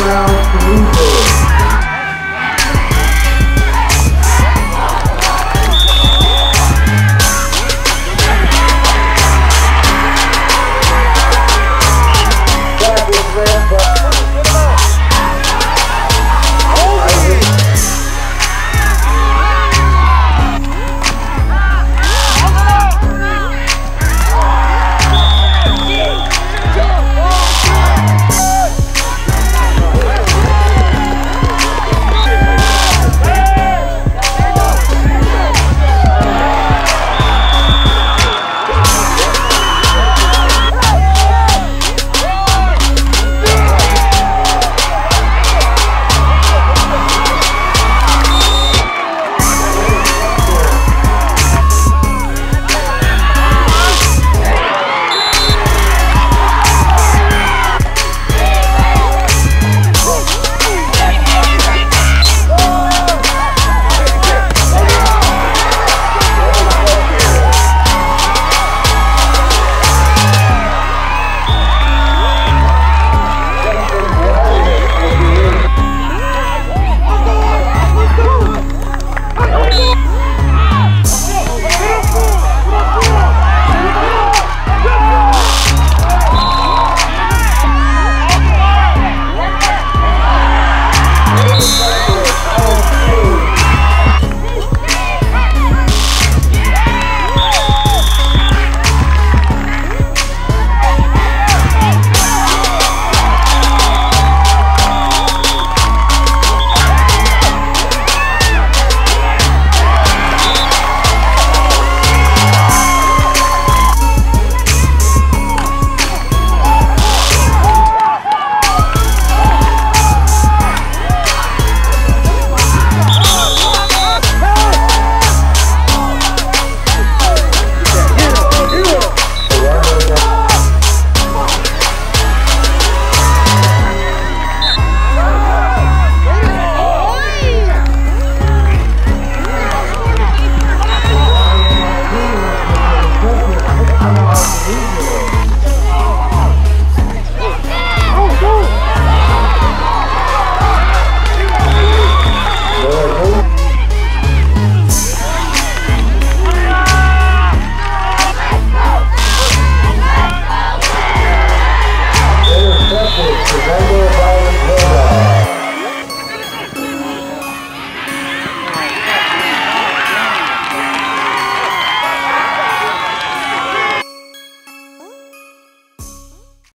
crowd.